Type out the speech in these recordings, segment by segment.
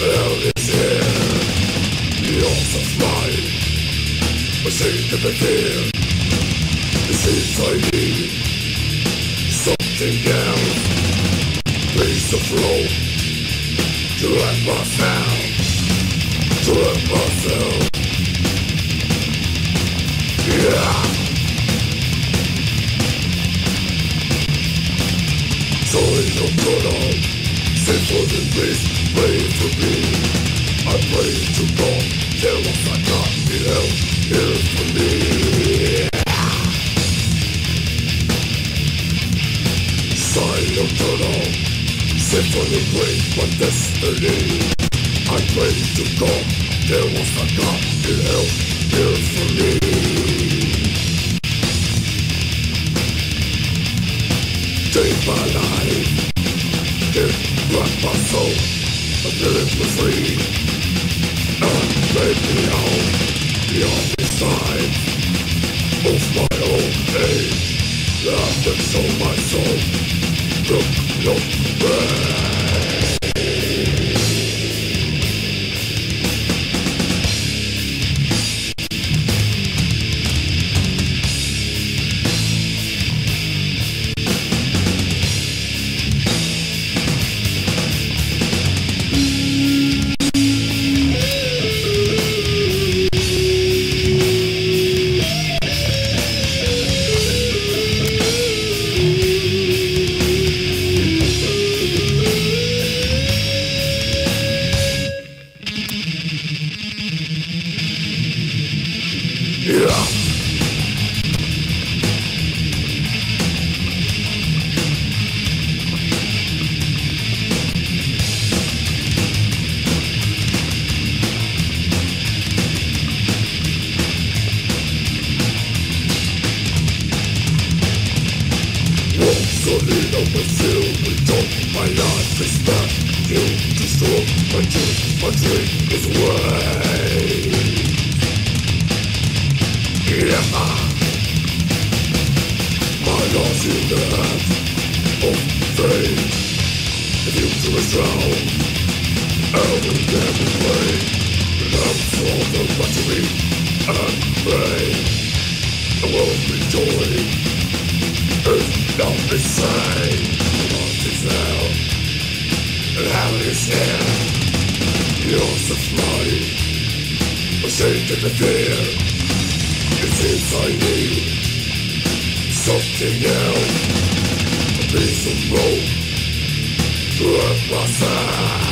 Hell is here the arms of mine Machine to fear. It seems I need Something else Piece of flow. To let myself To let myself Yeah Soy no color Sinful and vestir pray to me I pray to God There was a God in hell here for me Silent nocturnal Symphony break my destiny I pray to God There was a God in hell here for me Take my life give black my soul the village was free. And let me out beyond the side. Of my old age, laughed and my soul. Look, need no pursue We don't, my life is back You destroy my dream, my dream is way Yeah My loss in the hand of fate The future is drowned. I will never play Love for the battery and pain I will rejoice say what is hell and how you stand yourself right ashamed of the fear it seems I something else. A piece of rope. To myself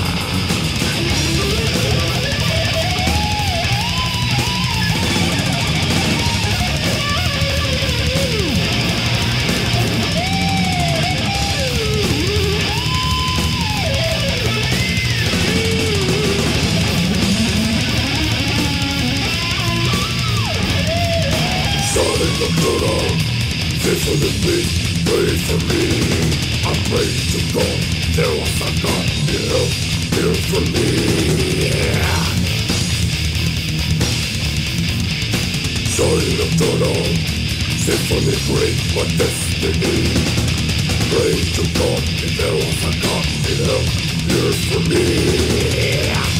Pray for the weak, pray for me. I pray to God, there was a God Heal, heal for me. Yeah. of Donald, symphony great, my destiny. Pray to God, if there was a God Heal, heal for me. Yeah.